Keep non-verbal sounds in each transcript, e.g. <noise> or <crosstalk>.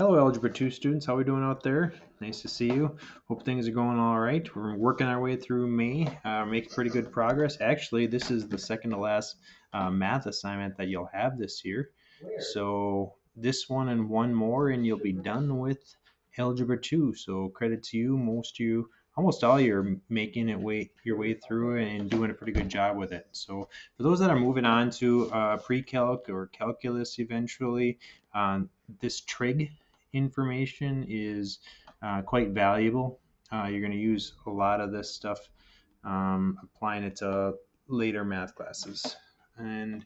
Hello, Algebra 2 students. How are we doing out there? Nice to see you. Hope things are going all right. We're working our way through May, uh, making pretty good progress. Actually, this is the second to last uh, math assignment that you'll have this year. So this one and one more, and you'll be done with Algebra 2. So credit to you. Most of you, almost all you're making it way your way through and doing a pretty good job with it. So for those that are moving on to uh, pre-calc or calculus eventually, um, this trig information is uh, quite valuable. Uh, you're going to use a lot of this stuff um, applying it to later math classes. And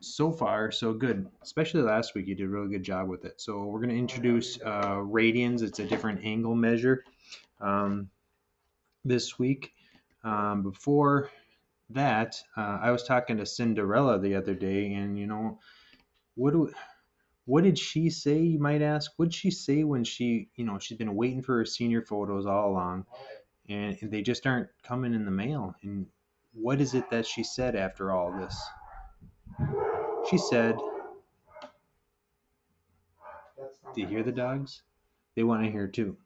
so far, so good. Especially last week, you did a really good job with it. So we're going to introduce uh, radians. It's a different angle measure um, this week. Um, before that, uh, I was talking to Cinderella the other day, and you know, what do what did she say? You might ask. What did she say when she, you know, she's been waiting for her senior photos all along, and they just aren't coming in the mail? And what is it that she said after all this? She said, "Do you hear the dogs? They want to hear too."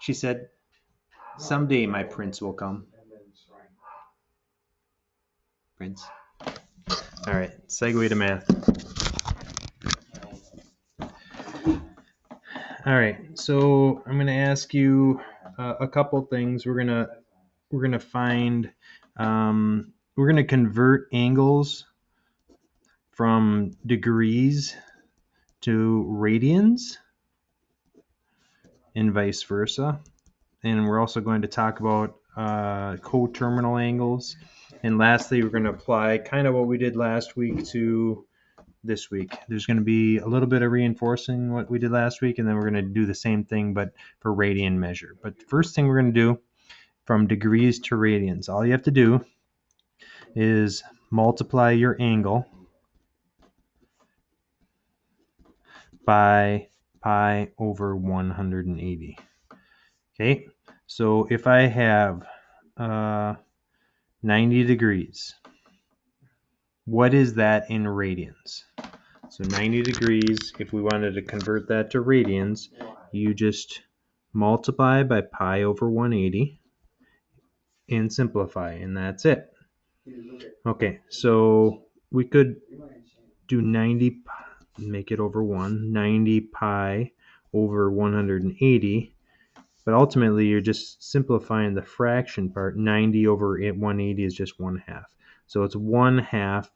She said, "Someday my prince will come." Prince. All right, segue to math. All right, so I'm gonna ask you uh, a couple things. We're gonna we're gonna find um, we're gonna convert angles from degrees to radians and vice versa. And we're also going to talk about uh, coterminal angles. And lastly, we're going to apply kind of what we did last week to this week. There's going to be a little bit of reinforcing what we did last week, and then we're going to do the same thing, but for radian measure. But the first thing we're going to do from degrees to radians, all you have to do is multiply your angle by pi over 180. Okay, so if I have uh, 90 degrees, what is that in radians? So 90 degrees, if we wanted to convert that to radians, you just multiply by pi over 180 and simplify, and that's it. Okay, so we could do 90, make it over 1, 90 pi over 180, but ultimately you're just simplifying the fraction part. 90 over 180 is just 1 half. So it's 1 half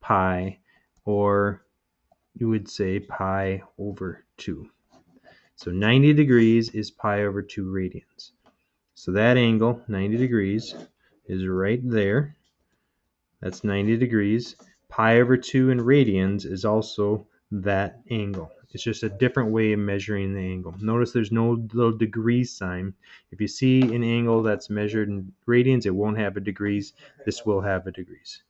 pi, or you would say pi over 2. So 90 degrees is pi over 2 radians. So that angle, 90 degrees, is right there. That's 90 degrees. Pi over 2 in radians is also that angle. It's just a different way of measuring the angle. Notice there's no little degree sign. If you see an angle that's measured in radians, it won't have a degrees. This will have a degrees.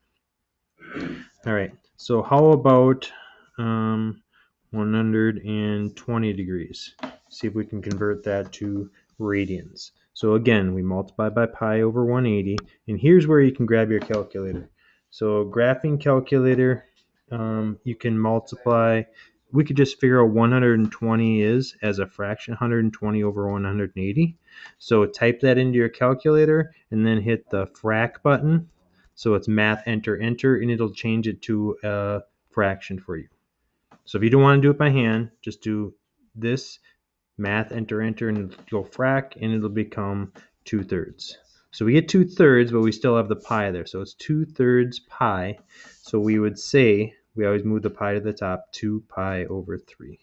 All right, so how about um, 120 degrees? See if we can convert that to radians. So again, we multiply by pi over 180, and here's where you can grab your calculator. So graphing calculator, um, you can multiply, we could just figure out 120 is as a fraction, 120 over 180. So type that into your calculator and then hit the frac button. So it's math enter enter and it'll change it to a fraction for you. So if you don't want to do it by hand, just do this math enter enter and go frac and it'll become two thirds. So we get two thirds, but we still have the pi there. So it's two thirds pi. So we would say, we always move the pi to the top, 2 pi over 3.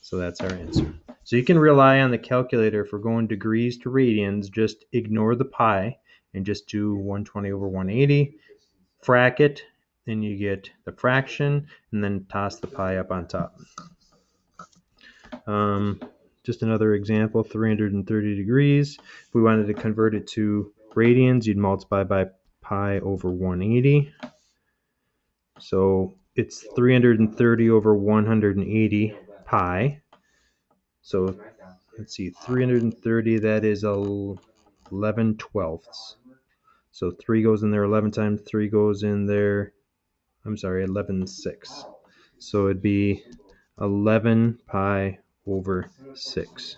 So that's our answer. So you can rely on the calculator for going degrees to radians. Just ignore the pi and just do 120 over 180. Frac it, and you get the fraction, and then toss the pi up on top. Um, just another example, 330 degrees. If we wanted to convert it to radians, you'd multiply by pi over 180. So it's 330 over 180 pi. So let's see, 330, that is 11 twelfths. So 3 goes in there 11 times, 3 goes in there, I'm sorry, 11 six. So it'd be 11 pi over 6.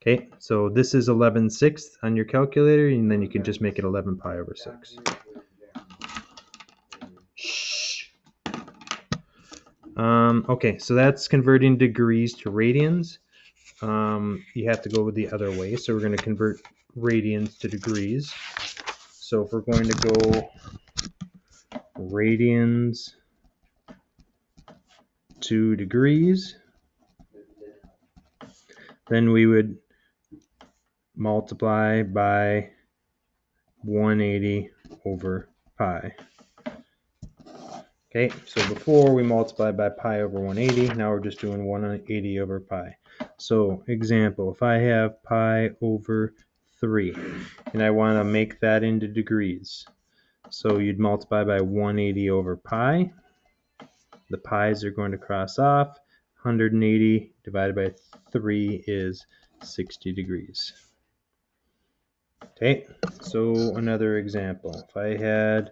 Okay, so this is 11 sixths on your calculator, and then you can just make it 11 pi over 6. Shh. Um, okay, so that's converting degrees to radians. Um, you have to go the other way, so we're going to convert radians to degrees. So if we're going to go radians to degrees, then we would multiply by 180 over pi. Okay, so before we multiplied by pi over 180, now we're just doing 180 over pi. So example, if I have pi over 3 and I want to make that into degrees, so you'd multiply by 180 over pi. The pi's are going to cross off. 180 divided by 3 is 60 degrees. Okay, so another example. If I had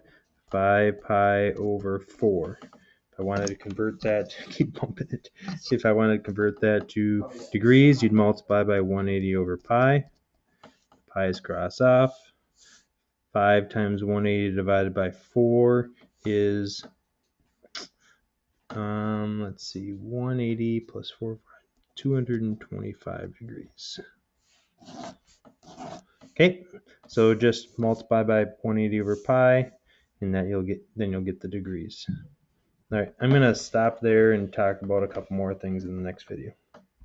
5 pi over 4, if I wanted to convert that, <laughs> keep bumping it. If I wanted to convert that to degrees, you'd multiply by 180 over pi. Pi's cross off. 5 times 180 divided by 4 is, um, let's see, 180 plus 4, 225 degrees. Okay, so just multiply by 180 over pi, and that you'll get, then you'll get the degrees. All right, I'm going to stop there and talk about a couple more things in the next video.